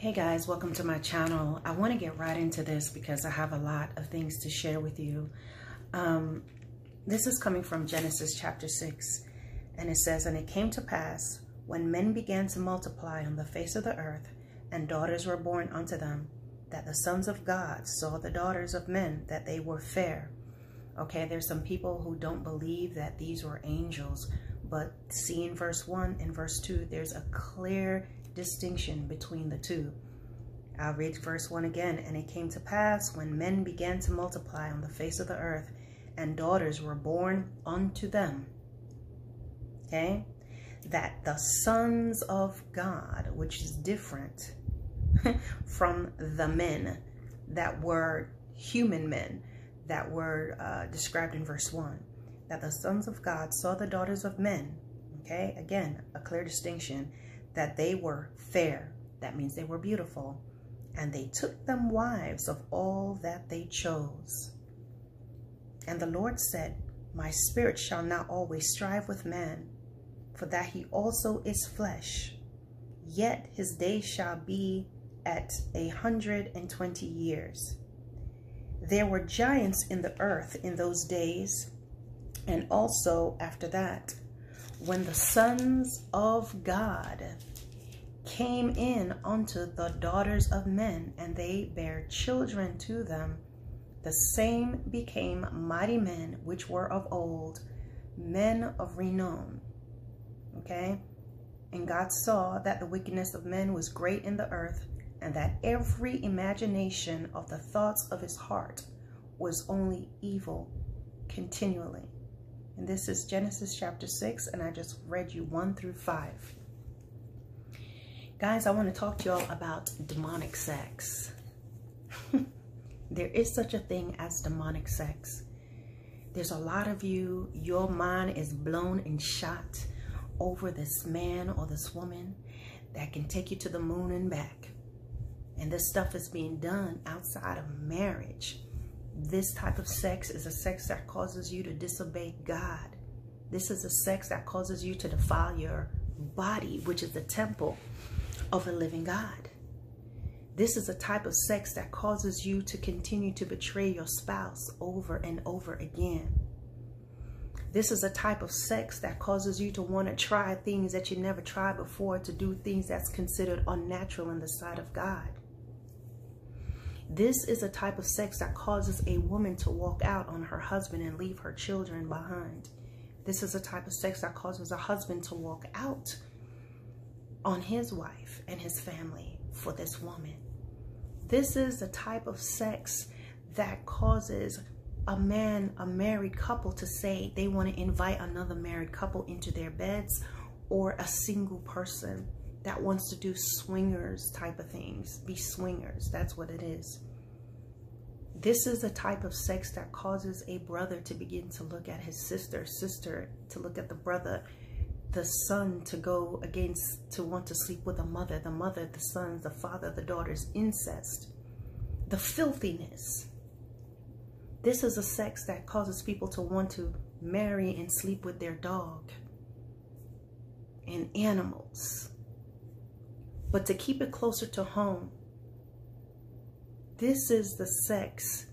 Hey guys, welcome to my channel. I want to get right into this because I have a lot of things to share with you. Um, this is coming from Genesis chapter 6, and it says, And it came to pass, when men began to multiply on the face of the earth, and daughters were born unto them, that the sons of God saw the daughters of men, that they were fair. Okay, there's some people who don't believe that these were angels, but see in verse 1 and verse 2, there's a clear distinction between the two. I'll read verse 1 again. And it came to pass when men began to multiply on the face of the earth, and daughters were born unto them. Okay? That the sons of God, which is different from the men that were human men that were uh, described in verse 1, that the sons of God saw the daughters of men. Okay? Again, a clear distinction that they were fair. That means they were beautiful. And they took them wives of all that they chose. And the Lord said, My spirit shall not always strive with man, for that he also is flesh. Yet his days shall be at a hundred and twenty years. There were giants in the earth in those days, and also after that when the sons of God came in unto the daughters of men, and they bare children to them, the same became mighty men which were of old, men of renown. Okay? And God saw that the wickedness of men was great in the earth, and that every imagination of the thoughts of his heart was only evil continually. And this is Genesis chapter 6, and I just read you 1 through 5. Guys, I want to talk to y'all about demonic sex. there is such a thing as demonic sex. There's a lot of you, your mind is blown and shot over this man or this woman that can take you to the moon and back. And this stuff is being done outside of marriage this type of sex is a sex that causes you to disobey God. This is a sex that causes you to defile your body, which is the temple of a living God. This is a type of sex that causes you to continue to betray your spouse over and over again. This is a type of sex that causes you to want to try things that you never tried before, to do things that's considered unnatural in the sight of God. This is a type of sex that causes a woman to walk out on her husband and leave her children behind. This is a type of sex that causes a husband to walk out on his wife and his family for this woman. This is the type of sex that causes a man, a married couple to say they want to invite another married couple into their beds or a single person that wants to do swingers type of things, be swingers. That's what it is. This is a type of sex that causes a brother to begin to look at his sister, sister to look at the brother, the son to go against, to want to sleep with the mother, the mother, the sons, the father, the daughters, incest, the filthiness. This is a sex that causes people to want to marry and sleep with their dog and animals but to keep it closer to home, this is the sex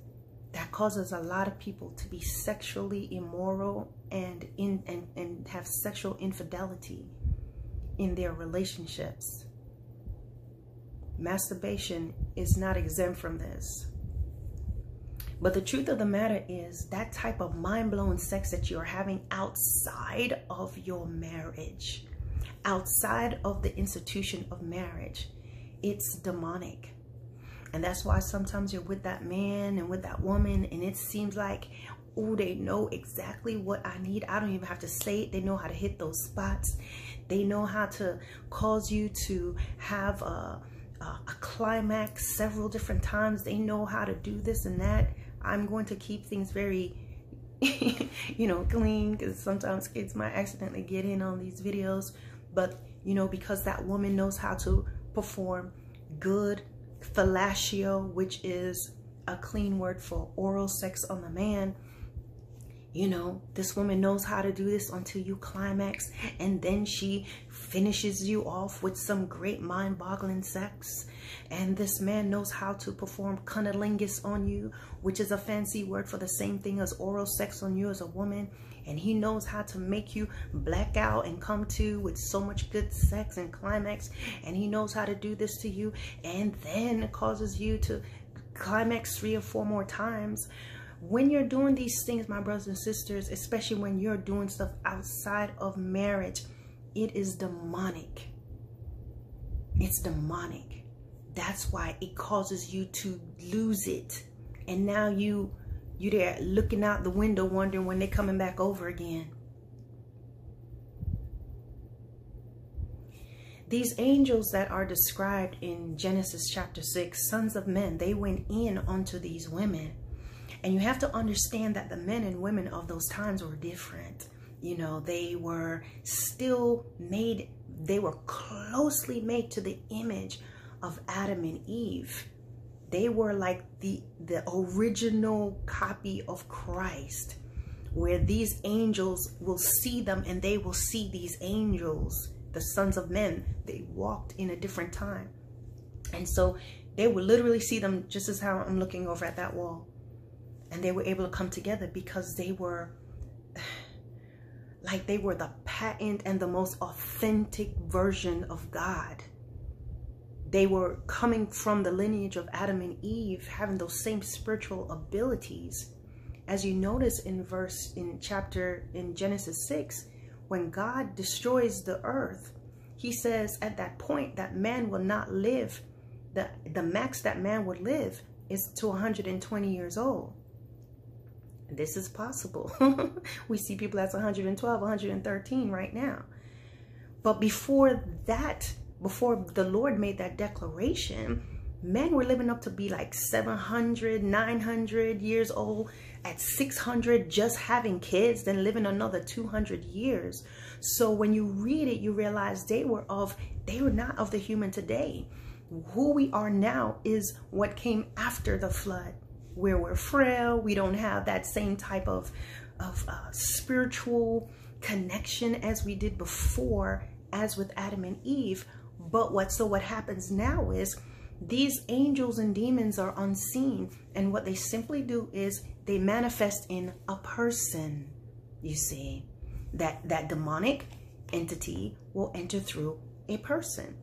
that causes a lot of people to be sexually immoral and in and, and have sexual infidelity in their relationships. Masturbation is not exempt from this. But the truth of the matter is that type of mind-blowing sex that you're having outside of your marriage outside of the institution of marriage. It's demonic. And that's why sometimes you're with that man and with that woman and it seems like, oh, they know exactly what I need. I don't even have to say it. They know how to hit those spots. They know how to cause you to have a, a, a climax several different times. They know how to do this and that. I'm going to keep things very you know, clean because sometimes kids might accidentally get in on these videos but, you know, because that woman knows how to perform good fellatio, which is a clean word for oral sex on the man, you know, this woman knows how to do this until you climax and then she finishes you off with some great mind-boggling sex. And this man knows how to perform cunnilingus on you which is a fancy word for the same thing as oral sex on you as a woman. And he knows how to make you black out and come to with so much good sex and climax. And he knows how to do this to you and then it causes you to climax three or four more times when you're doing these things my brothers and sisters especially when you're doing stuff outside of marriage it is demonic. It's demonic. That's why it causes you to lose it. And now you you there looking out the window wondering when they're coming back over again. These angels that are described in Genesis chapter 6, sons of men, they went in onto these women. And you have to understand that the men and women of those times were different. You know they were still made they were closely made to the image of adam and eve. They were like the the original copy of christ where these angels will see them and they will see these angels the sons of men. They walked in a different time. And so they would literally see them just as how i'm looking over at that wall and they were able to come together because they were like they were the patent and the most authentic version of God. They were coming from the lineage of Adam and Eve, having those same spiritual abilities. As you notice in verse, in chapter, in Genesis 6, when God destroys the earth, he says at that point that man will not live, the, the max that man would live is to 120 years old this is possible. we see people that's 112, 113 right now. But before that, before the Lord made that declaration, men were living up to be like 700, 900 years old, at 600 just having kids, then living another 200 years. So when you read it, you realize they were of, they were not of the human today. Who we are now is what came after the flood where we're frail. We don't have that same type of, of uh, spiritual connection as we did before, as with Adam and Eve. But what so what happens now is these angels and demons are unseen. And what they simply do is they manifest in a person, you see. That, that demonic entity will enter through a person.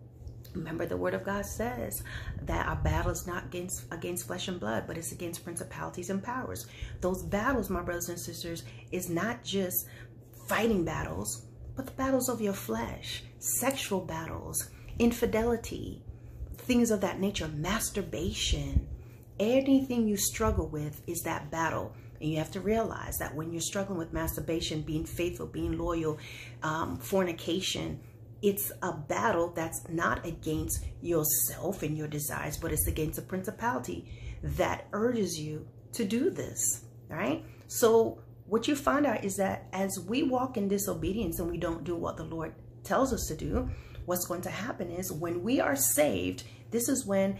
Remember, the word of God says that our battle is not against, against flesh and blood, but it's against principalities and powers. Those battles, my brothers and sisters, is not just fighting battles, but the battles of your flesh, sexual battles, infidelity, things of that nature, masturbation. Anything you struggle with is that battle. And you have to realize that when you're struggling with masturbation, being faithful, being loyal, um, fornication, it's a battle that's not against yourself and your desires, but it's against a principality that urges you to do this, right? So what you find out is that as we walk in disobedience and we don't do what the Lord tells us to do, what's going to happen is when we are saved, this is when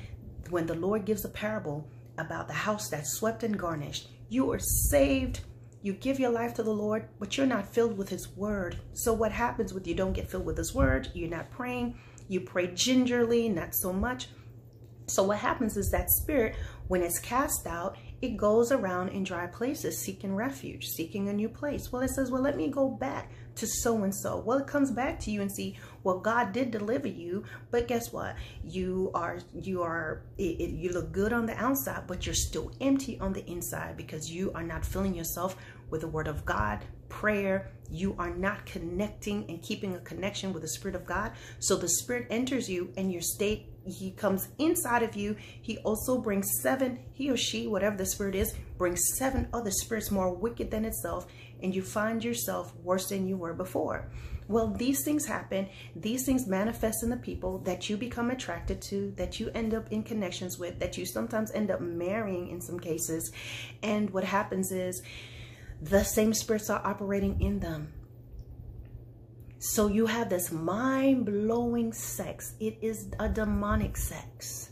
when the Lord gives a parable about the house that's swept and garnished. You are saved you give your life to the Lord, but you're not filled with his word. So what happens with you don't get filled with his word? You're not praying. You pray gingerly, not so much. So what happens is that spirit, when it's cast out, it goes around in dry places seeking refuge, seeking a new place. Well, it says, well, let me go back to so-and-so. Well, it comes back to you and see, well, God did deliver you, but guess what? You are, you are, it, it, you look good on the outside, but you're still empty on the inside because you are not filling yourself with the word of God, prayer. You are not connecting and keeping a connection with the Spirit of God. So the Spirit enters you and your state, he comes inside of you. He also brings seven, he or she, whatever the Spirit is, brings seven other spirits more wicked than itself. And you find yourself worse than you were before. Well, these things happen. These things manifest in the people that you become attracted to, that you end up in connections with, that you sometimes end up marrying in some cases. And what happens is the same spirits are operating in them. So you have this mind-blowing sex. It is a demonic sex.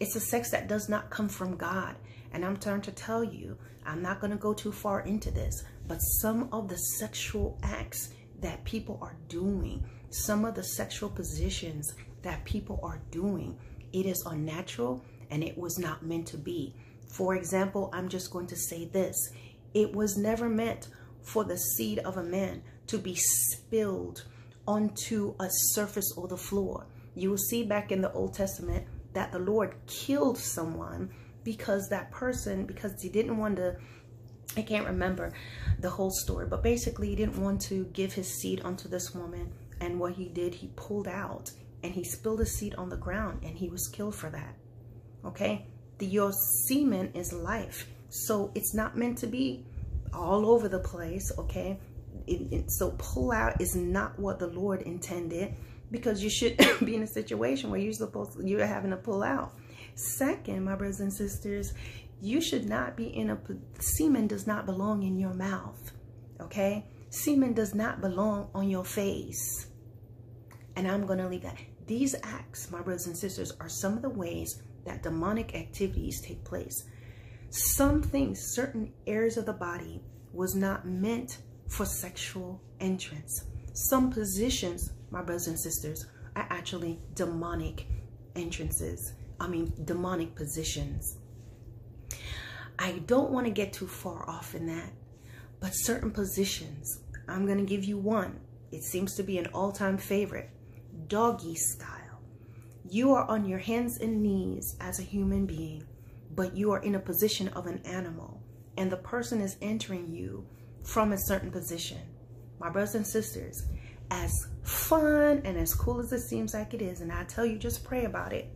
It's a sex that does not come from God. And I'm trying to tell you, I'm not going to go too far into this, but some of the sexual acts that people are doing, some of the sexual positions that people are doing. It is unnatural and it was not meant to be. For example, I'm just going to say this. It was never meant for the seed of a man to be spilled onto a surface or the floor. You will see back in the Old Testament that the Lord killed someone because that person, because he didn't want to, I can't remember the whole story, but basically he didn't want to give his seed unto this woman. And what he did, he pulled out and he spilled his seed on the ground and he was killed for that. Okay? The, your semen is life. So it's not meant to be all over the place. Okay? It, it, so pull out is not what the Lord intended because you should be in a situation where you're supposed you're having to pull out. Second, my brothers and sisters, you should not be in a semen does not belong in your mouth. Okay? Semen does not belong on your face. And I'm going to leave that. These acts, my brothers and sisters, are some of the ways that demonic activities take place. Some things, certain areas of the body was not meant for sexual entrance. Some positions, my brothers and sisters, are actually demonic entrances. I mean, demonic positions. I don't want to get too far off in that, but certain positions, I'm going to give you one. It seems to be an all-time favorite, doggy style. You are on your hands and knees as a human being, but you are in a position of an animal, and the person is entering you from a certain position. My brothers and sisters, as fun and as cool as it seems like it is, and I tell you, just pray about it.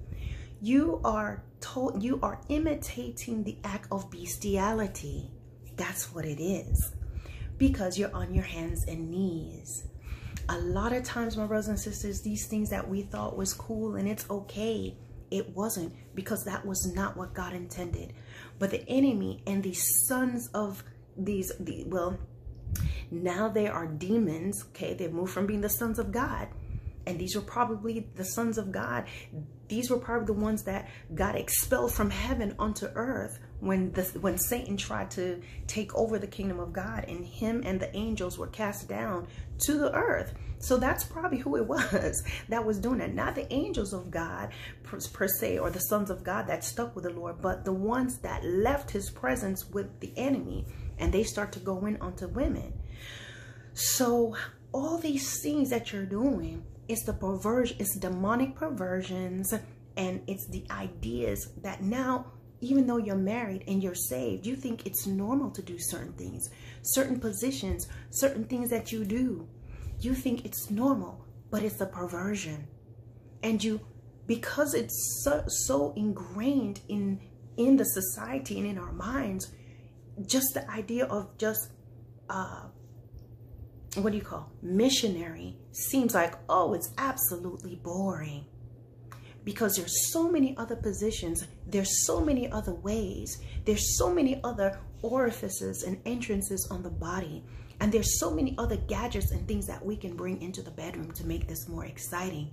You are told you are imitating the act of bestiality. That's what it is. Because you're on your hands and knees. A lot of times, my brothers and sisters, these things that we thought was cool and it's okay, it wasn't because that was not what God intended. But the enemy and the sons of these, the, well, now they are demons. Okay, they've moved from being the sons of God. And these were probably the sons of God. These were probably the ones that got expelled from heaven onto earth when the when Satan tried to take over the kingdom of God and him and the angels were cast down to the earth. So that's probably who it was that was doing it. Not the angels of God per, per, se or the sons of God that stuck with the Lord, but the ones that left his presence with the enemy and they start to go in onto women. So all these things that you're doing is the perversion, it's demonic perversions, and it's the ideas that now, even though you're married and you're saved, you think it's normal to do certain things, certain positions, certain things that you do. You think it's normal, but it's a perversion. And you, because it's so, so ingrained in in the society and in our minds, just the idea of just uh, what do you call missionary seems like oh it's absolutely boring. Because there's so many other positions there's so many other ways there's so many other orifices and entrances on the body and there's so many other gadgets and things that we can bring into the bedroom to make this more exciting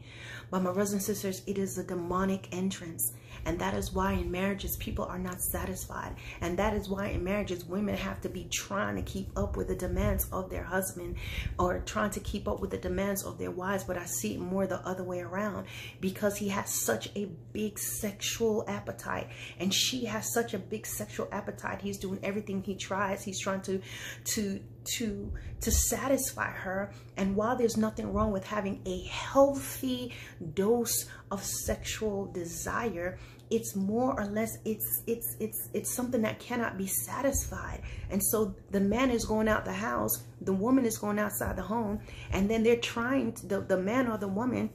but my brothers and sisters it is a demonic entrance and that is why in marriages, people are not satisfied. And that is why in marriages, women have to be trying to keep up with the demands of their husband or trying to keep up with the demands of their wives. But I see it more the other way around because he has such a big sexual appetite and she has such a big sexual appetite. He's doing everything he tries. He's trying to, to, to to satisfy her. And while there's nothing wrong with having a healthy dose of sexual desire it's more or less it's it's it's it's something that cannot be satisfied. And so the man is going out the house the woman is going outside the home and then they're trying to, the, the man or the woman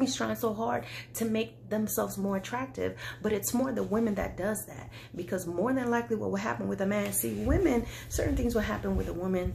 is trying so hard to make themselves more attractive but it's more the women that does that. Because more than likely what will happen with a man see women certain things will happen with a woman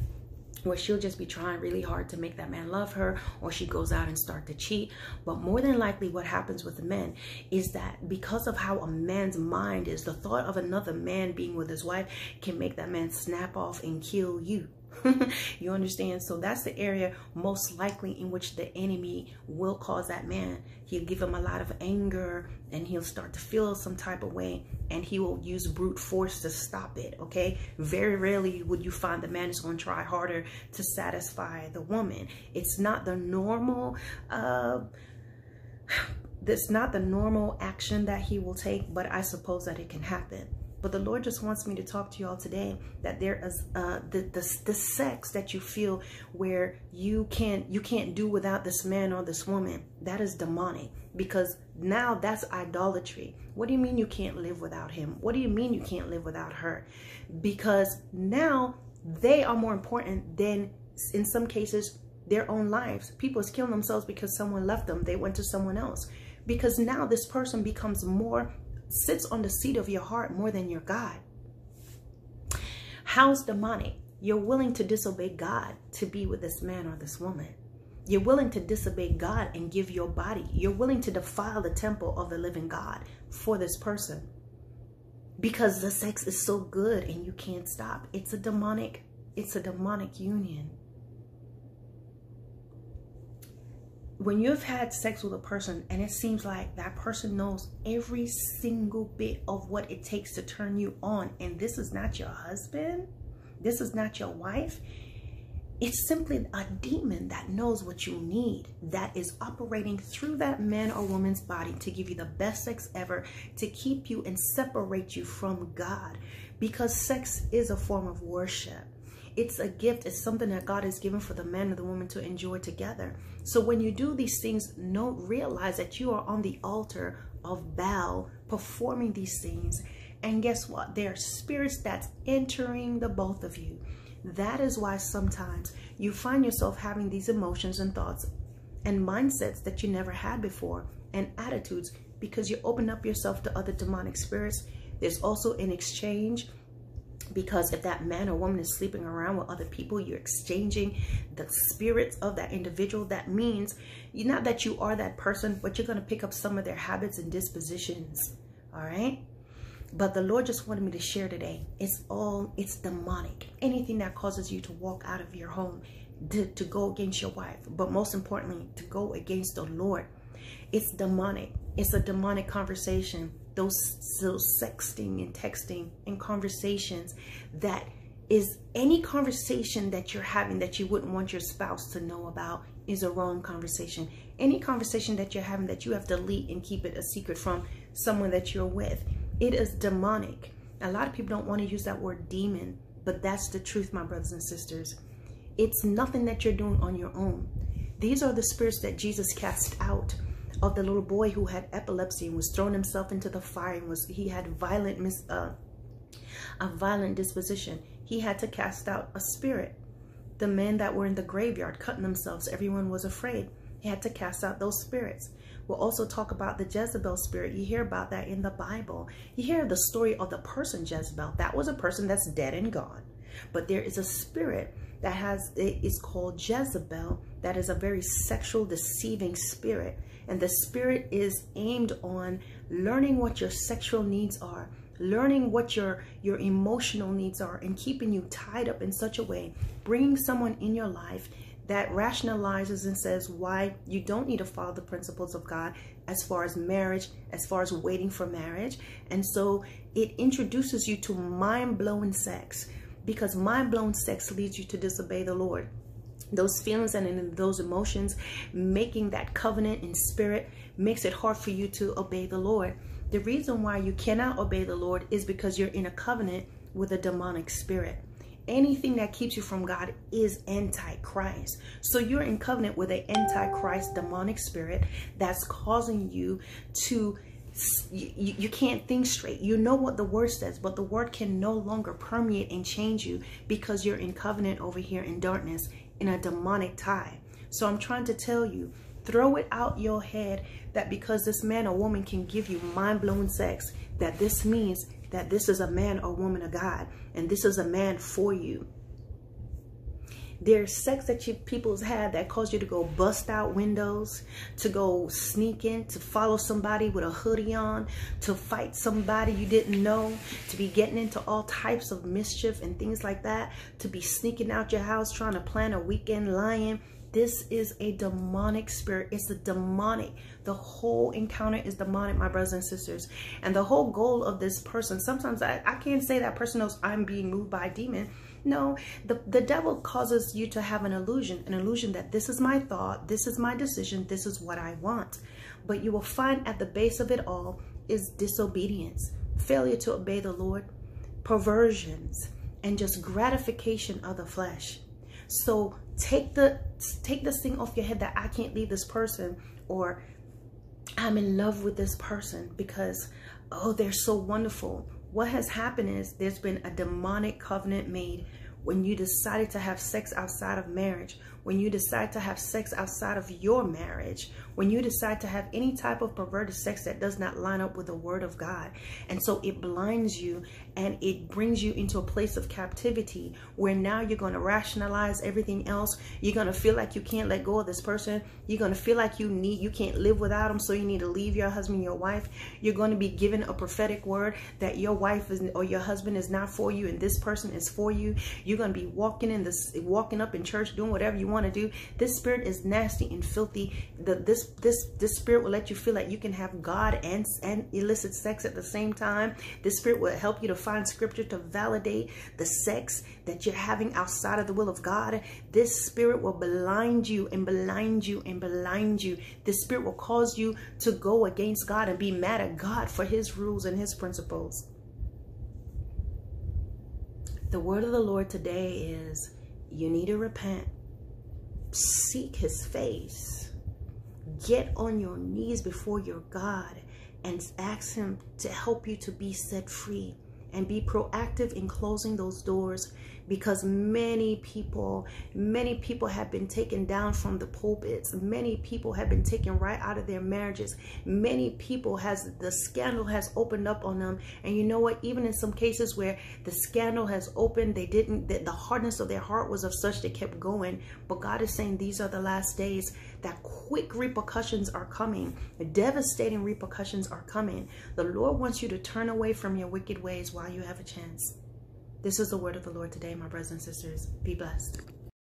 where she'll just be trying really hard to make that man love her or she goes out and start to cheat. But more than likely what happens with the men is that because of how a man's mind is the thought of another man being with his wife can make that man snap off and kill you you understand? So that's the area most likely in which the enemy will cause that man. He'll give him a lot of anger and he'll start to feel some type of way and he will use brute force to stop it. Okay. Very rarely would you find the man is going to try harder to satisfy the woman. It's not the normal, uh, that's not the normal action that he will take, but I suppose that it can happen. But the Lord just wants me to talk to you all today that there is uh, the, the the sex that you feel where you can't you can't do without this man or this woman. That is demonic because now that's idolatry. What do you mean you can't live without him? What do you mean you can't live without her? Because now they are more important than in some cases their own lives. People is killing themselves because someone left them. They went to someone else. Because now this person becomes more sits on the seat of your heart more than your God. How's demonic? You're willing to disobey God to be with this man or this woman. You're willing to disobey God and give your body. You're willing to defile the temple of the living God for this person. Because the sex is so good and you can't stop. It's a demonic, it's a demonic union. When you've had sex with a person and it seems like that person knows every single bit of what it takes to turn you on and this is not your husband this is not your wife it's simply a demon that knows what you need that is operating through that man or woman's body to give you the best sex ever to keep you and separate you from god. Because sex is a form of worship it's a gift. It's something that God has given for the man and the woman to enjoy together. So when you do these things, know, realize that you are on the altar of Baal performing these things. And guess what? There are spirits that's entering the both of you. That is why sometimes you find yourself having these emotions and thoughts and mindsets that you never had before and attitudes because you open up yourself to other demonic spirits. There's also an exchange because if that man or woman is sleeping around with other people you're exchanging the spirits of that individual. That means not that you are that person but you're going to pick up some of their habits and dispositions all right? But the lord just wanted me to share today it's all it's demonic. Anything that causes you to walk out of your home to, to go against your wife but most importantly to go against the lord. It's demonic. It's a demonic conversation those, those sexting and texting and conversations that is any conversation that you're having that you wouldn't want your spouse to know about is a wrong conversation. Any conversation that you're having that you have to delete and keep it a secret from someone that you're with, it is demonic. A lot of people don't want to use that word demon, but that's the truth, my brothers and sisters. It's nothing that you're doing on your own. These are the spirits that Jesus cast out of the little boy who had epilepsy and was thrown himself into the fire and was he had violent mis, uh, a violent disposition. He had to cast out a spirit. The men that were in the graveyard cutting themselves, everyone was afraid. He had to cast out those spirits. We'll also talk about the Jezebel spirit. You hear about that in the Bible. You hear the story of the person Jezebel. That was a person that's dead and gone. But there is a spirit that has, it is called Jezebel, that is a very sexual, deceiving spirit and the spirit is aimed on learning what your sexual needs are, learning what your, your emotional needs are, and keeping you tied up in such a way, bringing someone in your life that rationalizes and says why you don't need to follow the principles of God as far as marriage, as far as waiting for marriage. And so it introduces you to mind blowing sex because mind-blown sex leads you to disobey the Lord those feelings and those emotions, making that covenant in spirit makes it hard for you to obey the Lord. The reason why you cannot obey the Lord is because you're in a covenant with a demonic spirit. Anything that keeps you from God is antichrist. So you're in covenant with an antichrist demonic spirit that's causing you to you, you can't think straight. You know what the word says, but the word can no longer permeate and change you because you're in covenant over here in darkness in a demonic tie. So I'm trying to tell you, throw it out your head that because this man or woman can give you mind-blowing sex, that this means that this is a man or woman of God and this is a man for you. There's sex that you people's had that cause you to go bust out windows, to go sneak in, to follow somebody with a hoodie on, to fight somebody you didn't know, to be getting into all types of mischief and things like that, to be sneaking out your house trying to plan a weekend lying. This is a demonic spirit. It's a demonic. The whole encounter is demonic, my brothers and sisters. And the whole goal of this person, sometimes I, I can't say that person knows I'm being moved by a demon no, the, the devil causes you to have an illusion, an illusion that this is my thought, this is my decision, this is what I want. But you will find at the base of it all is disobedience, failure to obey the Lord, perversions, and just gratification of the flesh. So take the take this thing off your head that I can't leave this person or I'm in love with this person because oh they're so wonderful what has happened is there's been a demonic covenant made when you decided to have sex outside of marriage, when you decide to have sex outside of your marriage, when you decide to have any type of perverted sex that does not line up with the word of God. And so it blinds you and it brings you into a place of captivity where now you're going to rationalize everything else. You're going to feel like you can't let go of this person. You're going to feel like you need, you can't live without them. So you need to leave your husband, your wife. You're going to be given a prophetic word that your wife is or your husband is not for you and this person is for you. You're going to be walking in this, walking up in church, doing whatever you want to do. This spirit is nasty and filthy. The, this, this, this spirit will let you feel like you can have God and, and illicit sex at the same time. This spirit will help you to find scripture to validate the sex that you're having outside of the will of God. This spirit will blind you and blind you and blind you. This spirit will cause you to go against God and be mad at God for his rules and his principles. The word of the Lord today is you need to repent, seek his face, get on your knees before your God and ask him to help you to be set free and be proactive in closing those doors because many people, many people have been taken down from the pulpits. Many people have been taken right out of their marriages. Many people has the scandal has opened up on them. And you know what? Even in some cases where the scandal has opened, they didn't, the, the hardness of their heart was of such they kept going. But God is saying these are the last days that quick repercussions are coming. Devastating repercussions are coming. The Lord wants you to turn away from your wicked ways while you have a chance. This is the word of the Lord today, my brothers and sisters. Be blessed.